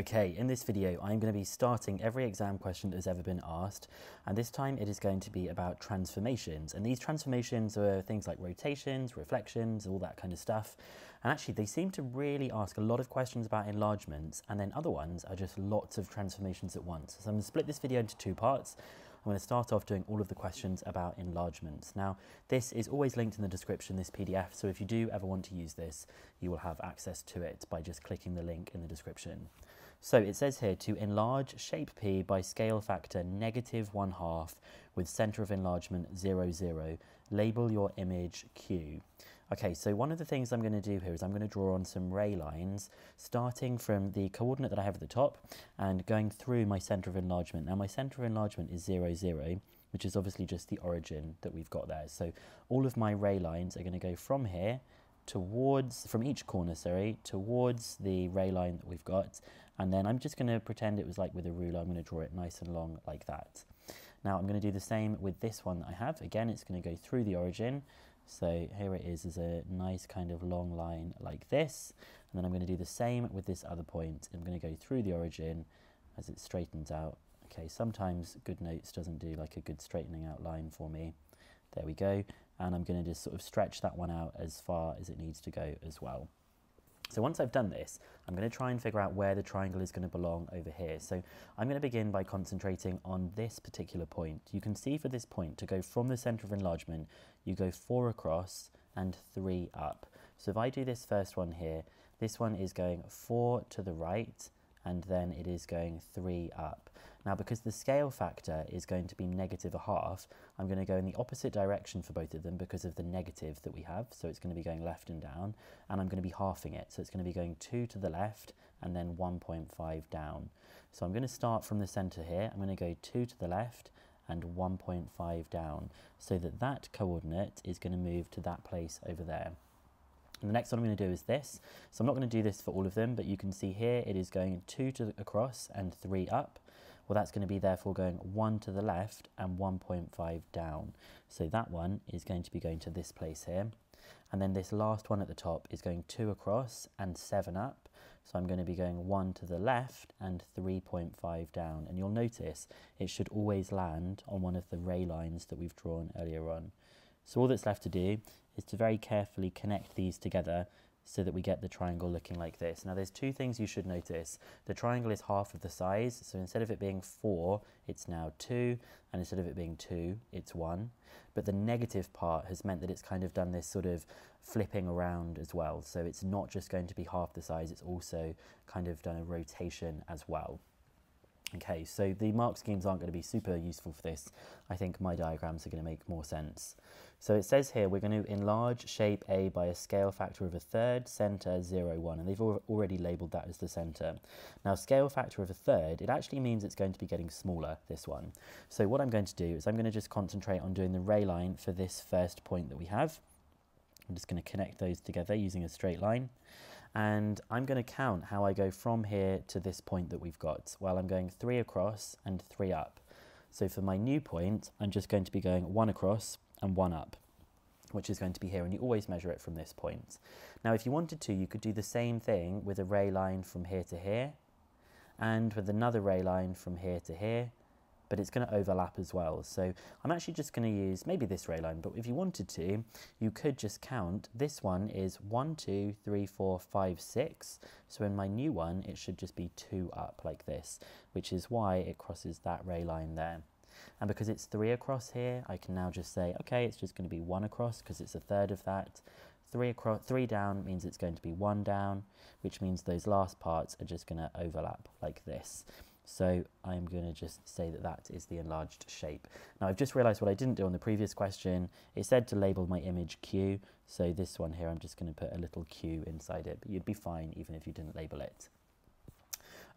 Okay, in this video I'm going to be starting every exam question that has ever been asked and this time it is going to be about transformations and these transformations are things like rotations, reflections, all that kind of stuff and actually they seem to really ask a lot of questions about enlargements and then other ones are just lots of transformations at once. So I'm going to split this video into two parts. I'm going to start off doing all of the questions about enlargements. Now, this is always linked in the description, this PDF, so if you do ever want to use this, you will have access to it by just clicking the link in the description. So it says here to enlarge shape P by scale factor negative one half with center of enlargement 0, 0, label your image Q. Okay, so one of the things I'm going to do here is I'm going to draw on some ray lines, starting from the coordinate that I have at the top and going through my center of enlargement. Now my center of enlargement is 0, 0, which is obviously just the origin that we've got there. So all of my ray lines are going to go from here towards, from each corner, sorry, towards the ray line that we've got. And then I'm just going to pretend it was like with a ruler. I'm going to draw it nice and long like that. Now I'm going to do the same with this one that I have. Again, it's going to go through the origin so here it is, is a nice kind of long line like this. And then I'm going to do the same with this other point. I'm going to go through the origin as it straightens out. Okay, sometimes GoodNotes doesn't do like a good straightening out line for me. There we go. And I'm going to just sort of stretch that one out as far as it needs to go as well. So once I've done this, I'm going to try and figure out where the triangle is going to belong over here. So I'm going to begin by concentrating on this particular point. You can see for this point, to go from the centre of enlargement, you go four across and three up. So if I do this first one here, this one is going four to the right, and then it is going 3 up. Now because the scale factor is going to be negative a half, I'm going to go in the opposite direction for both of them because of the negative that we have, so it's going to be going left and down, and I'm going to be halving it, so it's going to be going 2 to the left and then 1.5 down. So I'm going to start from the centre here, I'm going to go 2 to the left and 1.5 down, so that that coordinate is going to move to that place over there. And the next one I'm going to do is this. So I'm not going to do this for all of them, but you can see here it is going 2 to across and 3 up. Well, that's going to be therefore going 1 to the left and 1.5 down. So that one is going to be going to this place here. And then this last one at the top is going 2 across and 7 up. So I'm going to be going 1 to the left and 3.5 down. And you'll notice it should always land on one of the ray lines that we've drawn earlier on. So all that's left to do is to very carefully connect these together so that we get the triangle looking like this. Now there's two things you should notice. The triangle is half of the size, so instead of it being 4, it's now 2, and instead of it being 2, it's 1. But the negative part has meant that it's kind of done this sort of flipping around as well. So it's not just going to be half the size, it's also kind of done a rotation as well. Okay, so the mark schemes aren't going to be super useful for this. I think my diagrams are going to make more sense. So it says here we're going to enlarge shape A by a scale factor of a third, centre, 0, 1, and they've al already labelled that as the centre. Now scale factor of a third, it actually means it's going to be getting smaller, this one. So what I'm going to do is I'm going to just concentrate on doing the ray line for this first point that we have. I'm just going to connect those together using a straight line and I'm going to count how I go from here to this point that we've got. Well, I'm going three across and three up. So for my new point, I'm just going to be going one across and one up, which is going to be here, and you always measure it from this point. Now, if you wanted to, you could do the same thing with a ray line from here to here, and with another ray line from here to here, but it's going to overlap as well. So I'm actually just going to use maybe this ray line, but if you wanted to, you could just count. This one is one, two, three, four, five, six. So in my new one, it should just be two up like this, which is why it crosses that ray line there. And because it's three across here, I can now just say, okay, it's just going to be one across because it's a third of that. Three across, three down means it's going to be one down, which means those last parts are just going to overlap like this. So I'm going to just say that that is the enlarged shape. Now I've just realized what I didn't do on the previous question. It said to label my image Q. So this one here, I'm just going to put a little Q inside it, but you'd be fine even if you didn't label it.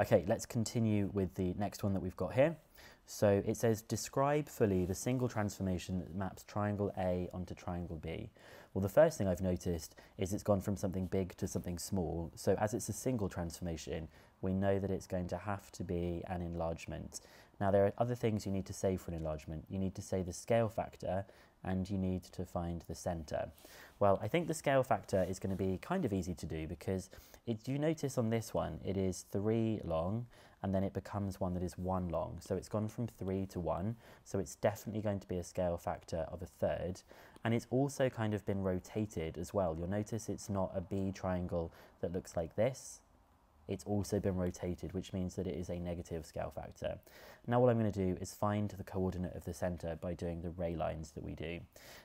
Okay, let's continue with the next one that we've got here. So it says, describe fully the single transformation that maps triangle A onto triangle B. Well, the first thing I've noticed is it's gone from something big to something small. So as it's a single transformation, we know that it's going to have to be an enlargement. Now, there are other things you need to say for an enlargement. You need to say the scale factor, and you need to find the centre. Well, I think the scale factor is going to be kind of easy to do because it, you notice on this one, it is 3 long, and then it becomes one that is 1 long. So it's gone from 3 to 1, so it's definitely going to be a scale factor of a third. And it's also kind of been rotated as well. You'll notice it's not a B triangle that looks like this. It's also been rotated, which means that it is a negative scale factor. Now what I'm going to do is find the coordinate of the centre by doing the ray lines that we do.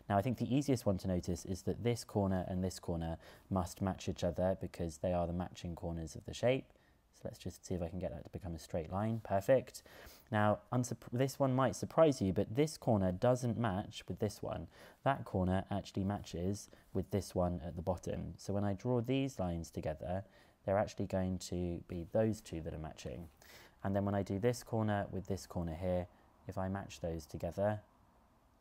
Now I think the easiest one to notice is that this corner and this corner must match each other because they are the matching corners of the shape. So let's just see if I can get that to become a straight line. Perfect. Now, this one might surprise you, but this corner doesn't match with this one. That corner actually matches with this one at the bottom. So when I draw these lines together, they're actually going to be those two that are matching. And then when I do this corner with this corner here, if I match those together,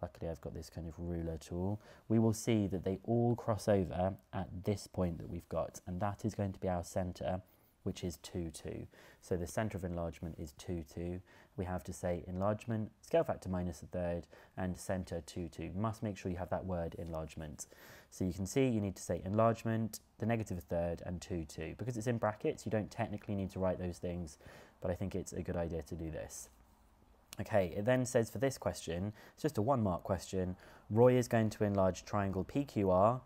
luckily I've got this kind of ruler tool, we will see that they all cross over at this point that we've got, and that is going to be our center which is 2, 2. So the centre of enlargement is 2, 2. We have to say enlargement, scale factor minus a third, and centre 2, 2. Must make sure you have that word enlargement. So you can see you need to say enlargement, the negative third, and 2, 2. Because it's in brackets, you don't technically need to write those things, but I think it's a good idea to do this. Okay, it then says for this question, it's just a one mark question, Roy is going to enlarge triangle PQR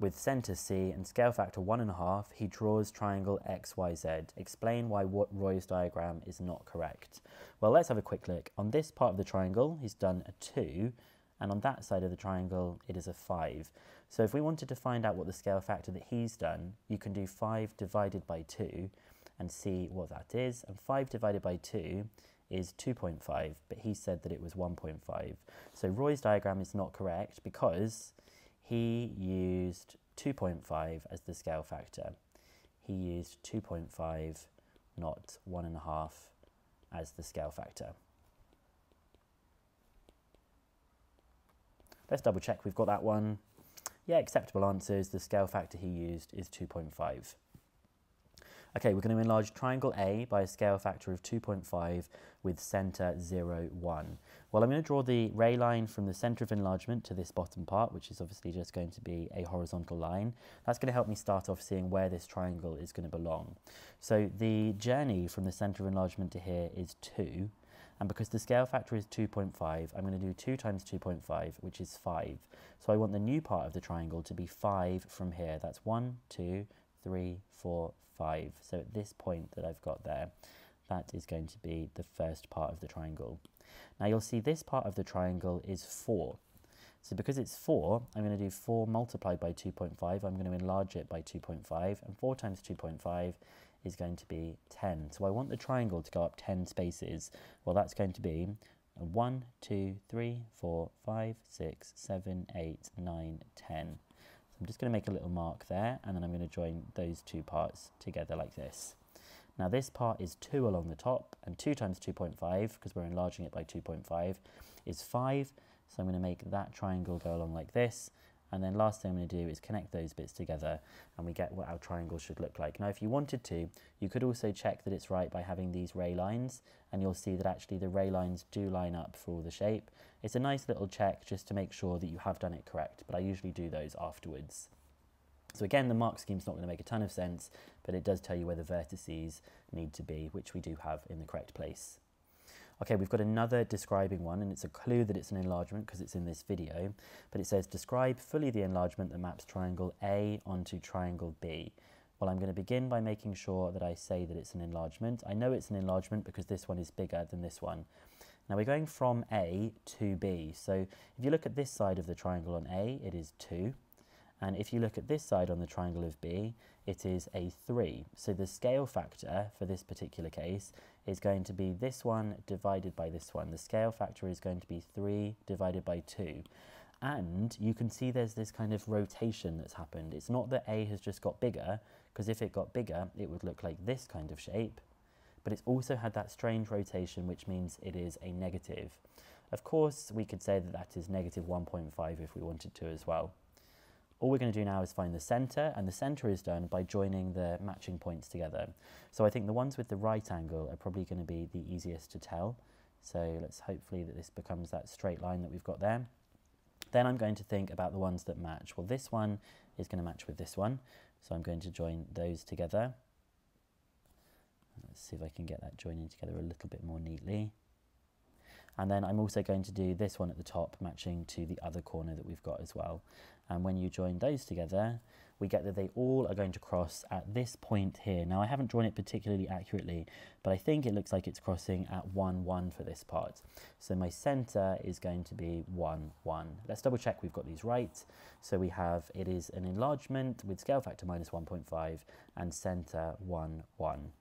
with centre C and scale factor 1.5, he draws triangle XYZ. Explain why what Roy's diagram is not correct. Well, let's have a quick look. On this part of the triangle, he's done a 2, and on that side of the triangle, it is a 5. So if we wanted to find out what the scale factor that he's done, you can do 5 divided by 2 and see what that is. And 5 divided by 2 is 2.5, but he said that it was 1.5. So Roy's diagram is not correct because he used 2.5 as the scale factor. He used 2.5, not 1.5 as the scale factor. Let's double check we've got that one. Yeah, acceptable answers. The scale factor he used is 2.5. Okay, we're going to enlarge triangle A by a scale factor of 2.5 with centre 0, 1. Well, I'm going to draw the ray line from the centre of enlargement to this bottom part, which is obviously just going to be a horizontal line. That's going to help me start off seeing where this triangle is going to belong. So the journey from the centre of enlargement to here is 2, and because the scale factor is 2.5, I'm going to do 2 times 2.5, which is 5. So I want the new part of the triangle to be 5 from here. That's 1, 2, 3, 4, 5. So at this point that I've got there, that is going to be the first part of the triangle. Now you'll see this part of the triangle is 4. So because it's 4, I'm going to do 4 multiplied by 2.5. I'm going to enlarge it by 2.5. And 4 times 2.5 is going to be 10. So I want the triangle to go up 10 spaces. Well, that's going to be 1, 2, 3, 4, 5, 6, 7, 8, 9, 10. I'm just going to make a little mark there and then I'm going to join those two parts together like this. Now this part is 2 along the top and 2 times 2.5 because we're enlarging it by 2.5 is 5 so I'm going to make that triangle go along like this and then last thing I'm going to do is connect those bits together and we get what our triangle should look like. Now if you wanted to, you could also check that it's right by having these ray lines and you'll see that actually the ray lines do line up for the shape. It's a nice little check just to make sure that you have done it correct, but I usually do those afterwards. So again, the mark scheme's not going to make a ton of sense, but it does tell you where the vertices need to be, which we do have in the correct place. Okay, we've got another describing one, and it's a clue that it's an enlargement because it's in this video, but it says describe fully the enlargement that maps triangle A onto triangle B. Well, I'm going to begin by making sure that I say that it's an enlargement. I know it's an enlargement because this one is bigger than this one. Now we're going from A to B, so if you look at this side of the triangle on A, it is 2, and if you look at this side on the triangle of B, it is a 3. So the scale factor for this particular case is going to be this one divided by this one. The scale factor is going to be 3 divided by 2. And you can see there's this kind of rotation that's happened. It's not that A has just got bigger, because if it got bigger, it would look like this kind of shape. But it's also had that strange rotation, which means it is a negative. Of course, we could say that that is negative 1.5 if we wanted to as well. All we're going to do now is find the centre, and the centre is done by joining the matching points together. So I think the ones with the right angle are probably going to be the easiest to tell. So let's hopefully that this becomes that straight line that we've got there. Then I'm going to think about the ones that match. Well, this one is going to match with this one. So I'm going to join those together. Let's see if I can get that joining together a little bit more neatly. And then I'm also going to do this one at the top matching to the other corner that we've got as well. And when you join those together, we get that they all are going to cross at this point here. Now I haven't drawn it particularly accurately, but I think it looks like it's crossing at 1, 1 for this part. So my center is going to be 1, 1. Let's double check we've got these right. So we have, it is an enlargement with scale factor minus 1.5 and center 1, 1.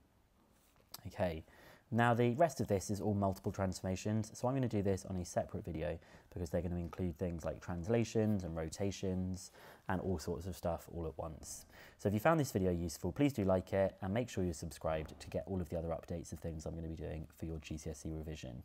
Okay, now the rest of this is all multiple transformations, so I'm going to do this on a separate video because they're going to include things like translations and rotations and all sorts of stuff all at once. So if you found this video useful, please do like it and make sure you're subscribed to get all of the other updates of things I'm going to be doing for your GCSE revision.